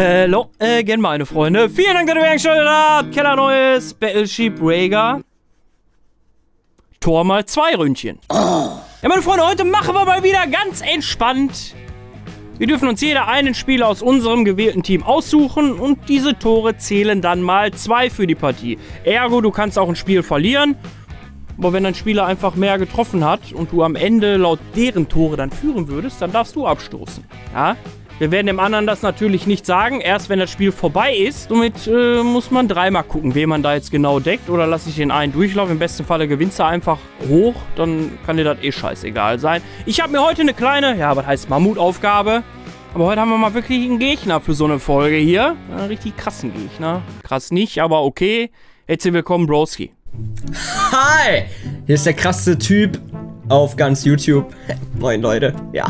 Hallo, again, meine Freunde. Vielen Dank, dass ihr eingeschaltet habt. Keller Neues, Battleship Rhaegar. Tor mal zwei Ründchen. Ja, meine Freunde, heute machen wir mal wieder ganz entspannt. Wir dürfen uns jeder einen Spieler aus unserem gewählten Team aussuchen und diese Tore zählen dann mal zwei für die Partie. Ergo, du kannst auch ein Spiel verlieren. Aber wenn ein Spieler einfach mehr getroffen hat und du am Ende laut deren Tore dann führen würdest, dann darfst du abstoßen. Ja? Wir werden dem anderen das natürlich nicht sagen, erst wenn das Spiel vorbei ist. Somit äh, muss man dreimal gucken, wen man da jetzt genau deckt. Oder lasse ich den einen durchlaufen. Im besten Falle gewinnst du einfach hoch. Dann kann dir das eh scheißegal sein. Ich habe mir heute eine kleine, ja, was heißt Mammutaufgabe. Aber heute haben wir mal wirklich einen Gegner für so eine Folge hier. Einen richtig krassen Gegner. Krass nicht, aber okay. Herzlich willkommen, Broski. Hi! Hier ist der krasse Typ auf ganz YouTube. Moin Leute. Ja,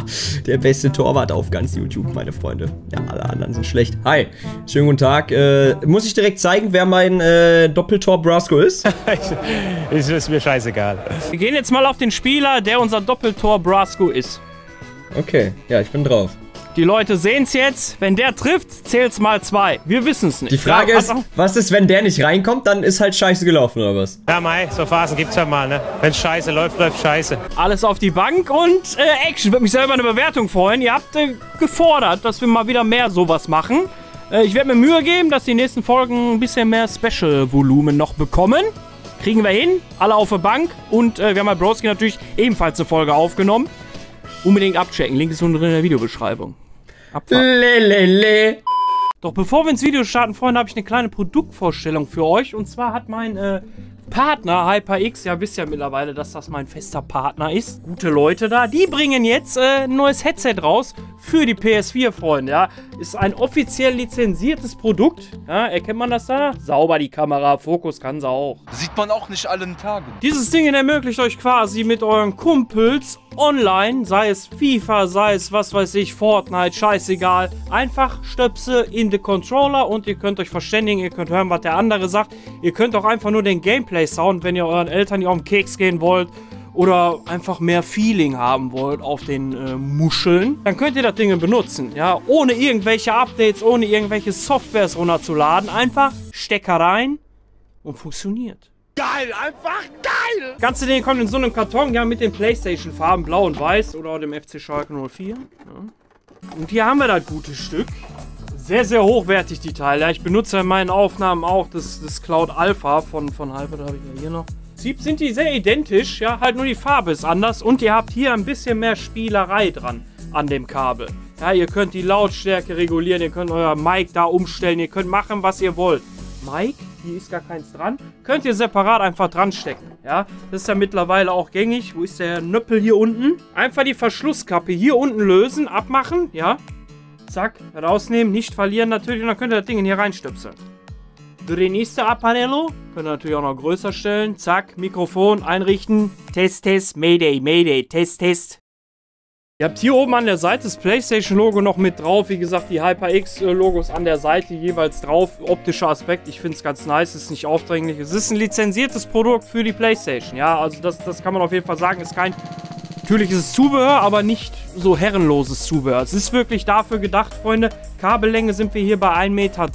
der beste Torwart auf ganz YouTube, meine Freunde. Ja, alle anderen sind schlecht. Hi, schönen guten Tag. Äh, muss ich direkt zeigen, wer mein äh, Doppeltor Brasco ist? ist, ist mir scheißegal. Wir gehen jetzt mal auf den Spieler, der unser Doppeltor Brasco ist. Okay, ja, ich bin drauf. Die Leute sehen es jetzt. Wenn der trifft, zählt es mal zwei. Wir wissen es nicht. Die Frage ja, ist, was ist, wenn der nicht reinkommt, dann ist halt scheiße gelaufen, oder was? Ja, Mai, so Phasen gibt's ja mal, ne? Wenn scheiße läuft, läuft scheiße. Alles auf die Bank und äh, Action. Würde mich selber eine Bewertung freuen. Ihr habt äh, gefordert, dass wir mal wieder mehr sowas machen. Äh, ich werde mir Mühe geben, dass die nächsten Folgen ein bisschen mehr Special-Volumen noch bekommen. Kriegen wir hin. Alle auf der Bank. Und äh, wir haben bei Broski natürlich ebenfalls eine Folge aufgenommen. Unbedingt abchecken. Link ist unten in der Videobeschreibung. Lelele. Doch bevor wir ins Video starten, Freunde, habe ich eine kleine Produktvorstellung für euch. Und zwar hat mein äh, Partner HyperX, ja wisst ja mittlerweile, dass das mein fester Partner ist. Gute Leute da. Die bringen jetzt äh, ein neues Headset raus für die PS4, Freunde. Ja, ist ein offiziell lizenziertes Produkt. Ja, erkennt man das da? Sauber die Kamera, Fokus kann sie auch. Sieht man auch nicht allen Tagen. Dieses Ding ermöglicht euch quasi mit euren Kumpels online, sei es FIFA, sei es was weiß ich, Fortnite, scheißegal. Einfach Stöpsel in den Controller und ihr könnt euch verständigen, ihr könnt hören, was der andere sagt. Ihr könnt auch einfach nur den Gameplay-Sound, wenn ihr euren Eltern nicht auf den Keks gehen wollt oder einfach mehr Feeling haben wollt auf den äh, Muscheln, dann könnt ihr das Ding benutzen, ja, ohne irgendwelche Updates, ohne irgendwelche Softwares runterzuladen, einfach Stecker rein und funktioniert. Geil, einfach geil! Ganze Ding kommt in so einem Karton, ja, mit den Playstation-Farben Blau und Weiß oder dem FC Schalke 04. Ja. Und hier haben wir das gute Stück. Sehr, sehr hochwertig, die Teile. Ich benutze in meinen Aufnahmen auch das, das Cloud Alpha von, von da habe ich ja hier noch. Prinzip sind die sehr identisch, ja, halt nur die Farbe ist anders und ihr habt hier ein bisschen mehr Spielerei dran an dem Kabel. Ja, ihr könnt die Lautstärke regulieren, ihr könnt euer Mic da umstellen, ihr könnt machen, was ihr wollt. Mic hier ist gar keins dran. Könnt ihr separat einfach dran stecken. Ja, das ist ja mittlerweile auch gängig. Wo ist der Nöppel hier unten? Einfach die Verschlusskappe hier unten lösen, abmachen, ja. Zack, rausnehmen, nicht verlieren natürlich und dann könnt ihr das Ding hier reinstöpseln. Den nächsten Apparello könnt ihr natürlich auch noch größer stellen. Zack, Mikrofon einrichten. Test, Test, Mayday, Mayday, Test, Test. Ihr habt hier oben an der Seite das PlayStation-Logo noch mit drauf. Wie gesagt, die HyperX-Logos an der Seite jeweils drauf. Optischer Aspekt, ich finde es ganz nice, ist nicht aufdringlich. Es ist ein lizenziertes Produkt für die PlayStation. Ja, also das, das kann man auf jeden Fall sagen. Ist kein natürliches Zubehör, aber nicht so herrenloses Zubehör. Es ist wirklich dafür gedacht, Freunde. Kabellänge sind wir hier bei 1,3 Meter.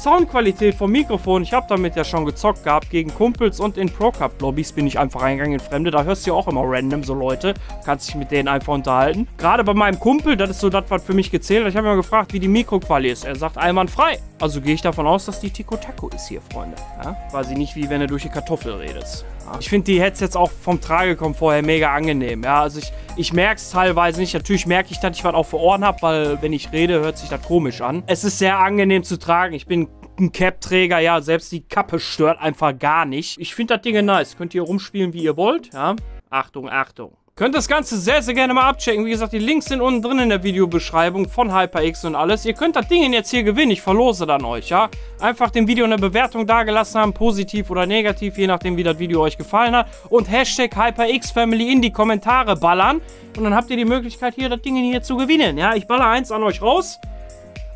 Soundqualität vom Mikrofon, ich habe damit ja schon gezockt gehabt gegen Kumpels und in Pro Cup Lobbys bin ich einfach reingegangen in Fremde. Da hörst du ja auch immer random so Leute, kannst dich mit denen einfach unterhalten. Gerade bei meinem Kumpel, das ist so das, was für mich gezählt hat. Ich habe mir gefragt, wie die Mikroqualität ist. Er sagt einwandfrei. Also gehe ich davon aus, dass die Tico Taco ist hier, Freunde. Ja? Quasi nicht wie wenn du durch die Kartoffel redest. Ja? Ich finde die Headsets auch vom Tragekomfort her mega angenehm. Ja, also ich, ich merke es teilweise nicht. Natürlich merke ich, dass ich was auf den Ohren habe, weil wenn ich rede, hört sich das komisch an. Es ist sehr angenehm zu tragen. Ich bin ein Cap-Träger, ja, selbst die Kappe stört einfach gar nicht. Ich finde das Ding nice. Könnt ihr rumspielen, wie ihr wollt, ja. Achtung, Achtung. Könnt das Ganze sehr, sehr gerne mal abchecken. Wie gesagt, die Links sind unten drin in der Videobeschreibung von HyperX und alles. Ihr könnt das Ding jetzt hier gewinnen. Ich verlose dann euch, ja. Einfach dem Video eine Bewertung dagelassen haben, positiv oder negativ, je nachdem, wie das Video euch gefallen hat. Und Hashtag HyperXFamily in die Kommentare ballern. Und dann habt ihr die Möglichkeit, hier das Ding hier zu gewinnen, ja. Ich baller eins an euch raus.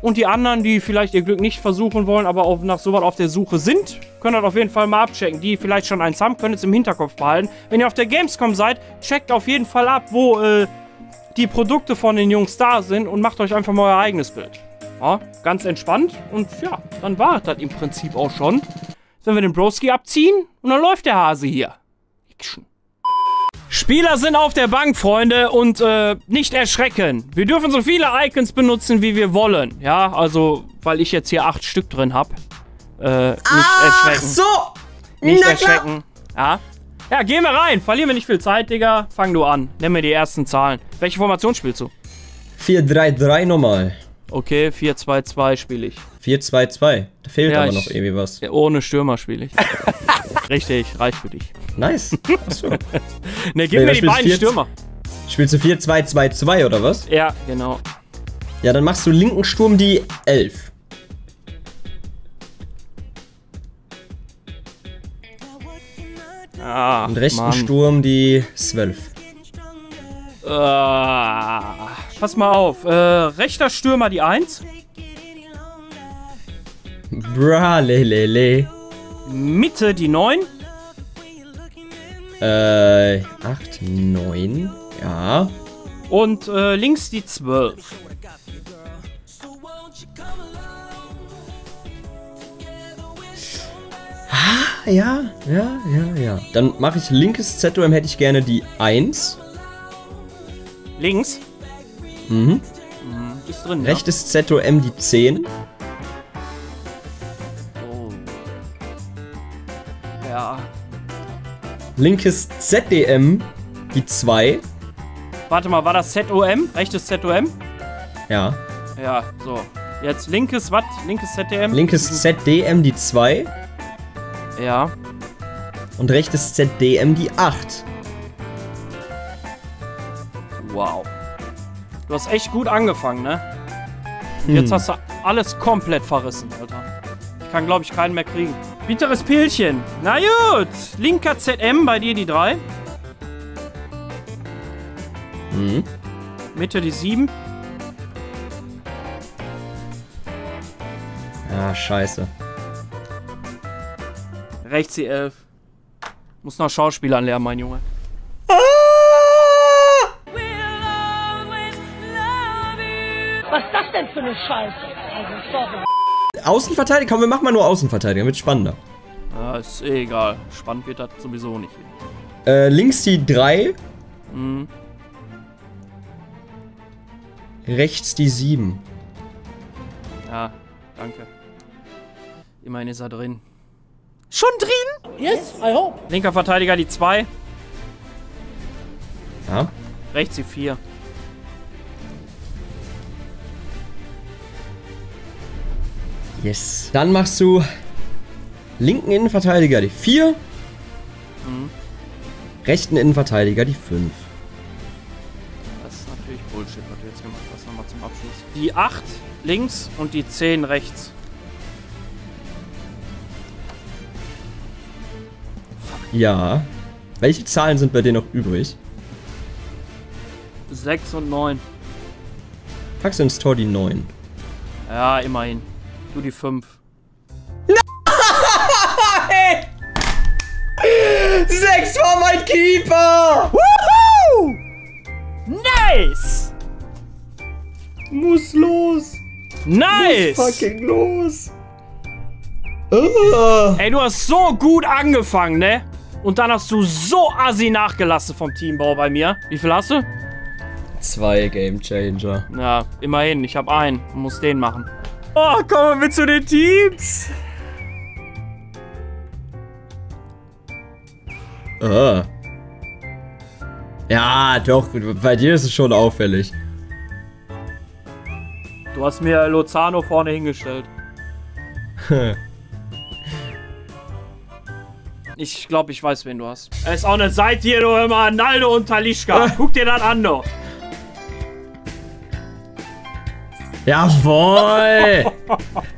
Und die anderen, die vielleicht ihr Glück nicht versuchen wollen, aber auch nach sowas auf der Suche sind, können das auf jeden Fall mal abchecken. Die vielleicht schon eins haben, können es im Hinterkopf behalten. Wenn ihr auf der Gamescom seid, checkt auf jeden Fall ab, wo äh, die Produkte von den Jungs da sind und macht euch einfach mal euer eigenes Bild. Ja, ganz entspannt. Und ja, dann war das im Prinzip auch schon. Wenn wir den Broski abziehen und dann läuft der Hase hier. Action. Spieler sind auf der Bank, Freunde, und äh, nicht erschrecken. Wir dürfen so viele Icons benutzen, wie wir wollen. Ja, also, weil ich jetzt hier acht Stück drin habe. Äh, nicht Ach erschrecken. so! Nicht Na klar. erschrecken. Ja. Ja, gehen wir rein. Verlieren wir nicht viel Zeit, Digga. Fang du an. Nimm mir die ersten Zahlen. Welche Formation spielst du? 4-3-3 normal. Okay, 4-2-2 spiele ich. 4-2-2. Da fehlt Ja, aber ich- noch irgendwie was. Ja, ohne Stürmer spiele ich. Richtig, reicht für dich. Nice. Achso. Ne, gib Nee, mir die spielst beiden vier- Stürmer. Spielst du 4-2-2-2 oder was? Ja, genau. Ja, dann machst du linken Sturm die 11. Ah, Und rechten Mann. Sturm die 12. Ah, pass mal auf. Äh, rechter Stürmer die 1. Bra, le, le, le. Mitte die 9. Äh, 8, 9. Ja. Und äh, links die 12. ja, ja, ja, ja. Dann mache ich linkes ZOM, hätte ich gerne die 1. Links. Mhm. Ist drin, Rechtes ZOM die 10. ja? Oh. Ja. Linkes ZDM die 2. Warte mal, war das ZOM? Rechtes ZOM? Ja. Ja, so. Jetzt linkes, was? Linkes ZDM? Linkes ZDM die 2. Ja. Und rechtes ZDM die 8. Wow. Du hast echt gut angefangen, ne? Und jetzt hast du alles komplett verrissen, Alter. Ich kann, glaube ich, keinen mehr kriegen. Bitteres Pilchen. Na gut. Linker ZM, bei dir die 3. Mhm. Mitte die 7. Ah, scheiße. Rechts die 11. Muss noch Schauspielern lernen, mein Junge. Was ist das denn für eine Scheiße? Also, sorry. Außenverteidiger? Komm, wir machen mal nur Außenverteidiger, wird spannender. Ja, ist eh egal. Spannend wird das sowieso nicht. Äh, links die 3. Mhm. Rechts die 7. Ja, danke. Immerhin ist er drin. Schon drin? Yes, I hope. Linker Verteidiger die 2. Ja. Rechts die 4. Yes. Dann machst du linken Innenverteidiger die 4. Rechten Innenverteidiger die 5. Das ist natürlich Bullshit, was du jetzt gemacht hast. Nochmal zum Abschluss. Die 8 links und die 10 rechts. Ja. Welche Zahlen sind bei dir noch übrig? 6 und 9. Packst du ins Tor die 9. Ja, immerhin. Du die 5. Sechs war mein Keeper! Woohoo! Nice! Muss los! Nice! Fucking los! Ah. Ey, du hast so gut angefangen, ne? Und dann hast du so assi nachgelassen vom Teambau bei mir. Wie viel hast du? Zwei Game Changer. Ja, immerhin. Ich habe einen muss den machen. Oh, kommen wir mit zu den Teams. Ah. Ja, doch, bei dir ist es schon auffällig. Du hast mir Lozano vorne hingestellt. Ich glaube, ich weiß, wen du hast. Er ist auch eine Seite hier, du immer Naldo und Talischka. Guck dir das an, du. Jawoll!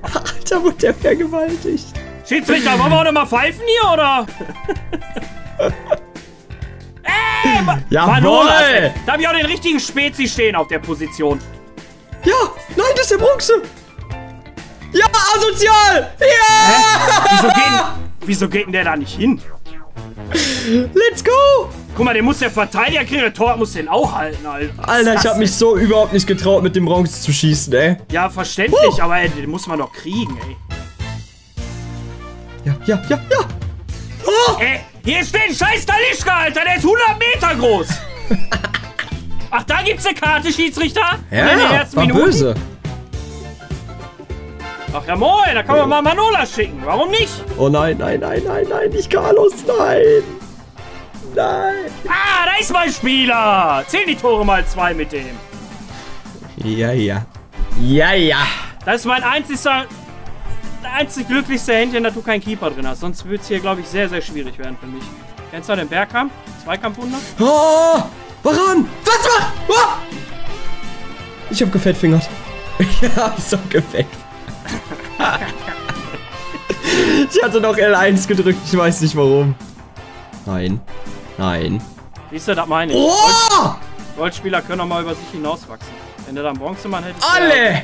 Alter, wurde der vergewaltigt. Schiedsrichter, wollen wir auch noch mal pfeifen hier, oder? Ey, Ma! Manolas, Da hab ich auch den richtigen Spezi stehen auf der Position. Ja, nein, das ist der Bronze. Ja, asozial! Ja! Wieso geht, wieso geht denn der da nicht hin? Let's go! Guck mal, den muss der Verteidiger kriegen, der Torwart muss den auch halten, Alter. Was Alter, ich hab mich so überhaupt nicht getraut, mit dem Bronze zu schießen, ey. Ja, verständlich, aber ey, den muss man doch kriegen, ey. Ja, ja, ja, ja. Ey, hier steht ein scheiß Talischka, Alter, der ist 100 Meter groß. Ach, da gibt's eine Karte, Schiedsrichter? ersten war Minuten? böse. Ach ja, moin, da kann man mal Manola schicken. Warum nicht? Oh nein, nein, nein, nein, nein, nicht Carlos, nein. Nein. Ah, da ist mein Spieler. Zählen die Tore mal zwei mit dem. Ja, ja. Ja, ja. Das ist mein einzigster, einzig glücklichster Händchen, dass du keinen Keeper drin hast. Sonst wird es hier, glaube ich, sehr, sehr schwierig werden für mich. Kennst du den Bergkampf? Zweikampfwunder? Oh, woran? Was war? Oh. Ich hab gefettfingert. Ich hab so gefettfingert. Ich hatte noch L1 gedrückt, ich weiß nicht warum. Nein. Nein. Siehst du, das meine ich. Oh! Goldspieler können auch mal über sich hinauswachsen. Wenn du dann Bronzemann hättest, Alle!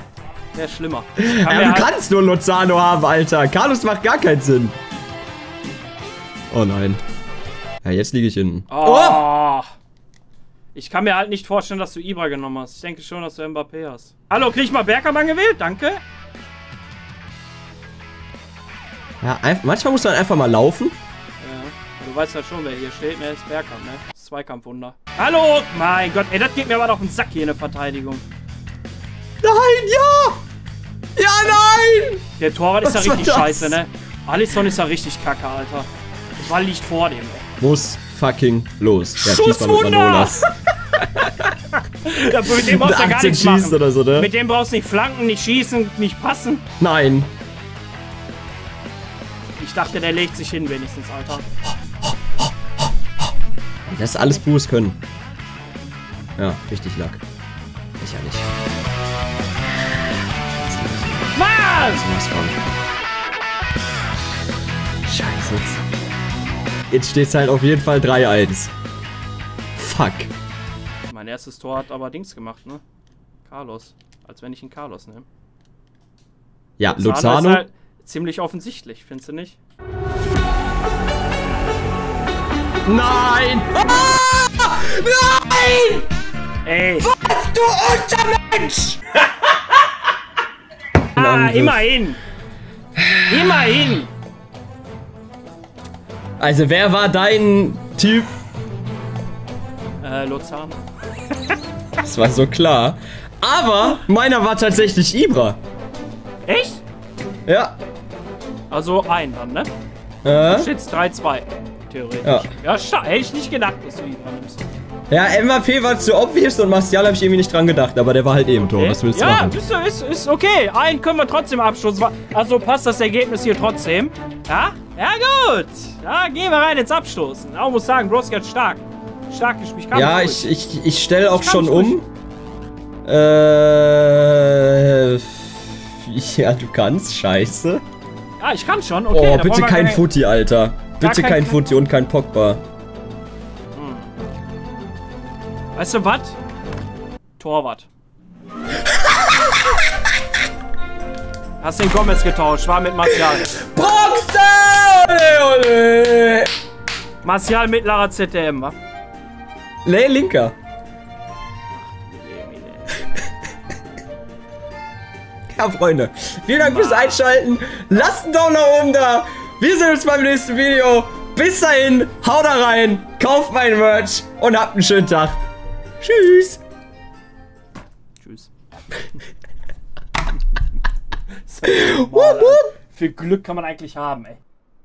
wäre schlimmer. Ja, du halt, kannst nur Lozano haben, Alter. Carlos macht gar keinen Sinn. Oh nein. Ja, jetzt liege ich hinten. oh. Ich kann mir halt nicht vorstellen, dass du Ibra genommen hast. Ich denke schon, dass du Mbappé hast. Hallo, krieg ich mal Bergkamp angewählt? Danke. Ja, ein, manchmal muss man einfach mal laufen. Ja. Du weißt ja schon, wer hier steht, ne? Ist Bergkamp, ne? Das ist Zweikampfwunder. Hallo! Mein Gott, ey, das geht mir aber auf den Sack hier in der Verteidigung. Nein, ja! Ja, nein! Der Torwart ist ja Was richtig das? scheiße, ne? Alisson ist ja richtig kacke, Alter. Das Ball liegt vor dem, ey. Muss fucking los. Mit Schusswunder! Mit dem brauchst du gar 18 nichts machen. so, ne? Mit dem brauchst du nicht flanken, nicht schießen, nicht passen. Nein. Ich dachte, der legt sich hin wenigstens, Alter. Das ist alles pures Können. Ja, richtig Lack. Lächerlich. Mann! Scheiße. Jetzt steht's halt auf jeden Fall 3-1. Fuck. Mein erstes Tor hat aber Dings gemacht, ne? Carlos. Als wenn ich ihn Carlos nehme. Ja, Ist Lozano. Ziemlich offensichtlich, findest du nicht? Nein! Ah! Nein! Ey! Du Untermensch! Ah, immerhin! Immerhin! Also, wer war dein Typ? Äh, Lozano. Das war so klar. Aber meiner war tatsächlich Ibra. Echt? Ja. Also ein dann, ne? Äh? Steht's 3-2. Theoretisch. Ja. Ja, ja hätte ich nicht gedacht, dass du ihn nimmst. Ja, Mbappé war zu obvious und Martial habe ich irgendwie nicht dran gedacht, aber der war halt eben Tor. Was willst du ja, machen? Ist, ist, ist okay. Einen können wir trotzdem abschlussen. Also passt das Ergebnis hier trotzdem. Ja? Ja, gut. Ja, gehen wir rein ins Abstoßen. Aber muss sagen, Broski stark. Stark gespielt. Kann Ja, ich, ich, ich stelle auch Ich schon um. Äh. Ja, du kannst. Scheiße. Ja, ich kann schon. Okay, Oh, bitte kein Footy, Alter. Bitte kein- kein Footy und kein Pogba. Weißt du was? Torwart. Hast den Gomez getauscht, war mit Martial. Ole. Martial mittlerer ZDM, wa? Nee, linker. Ja, Freunde. Vielen Dank fürs Einschalten. Lasst einen Daumen nach oben da. Wir sehen uns beim nächsten Video. Bis dahin, haut da rein, kauft mein Merch und habt einen schönen Tag. Tschüss. Tschüss. Wupp, wupp. Viel Glück kann man eigentlich haben, ey.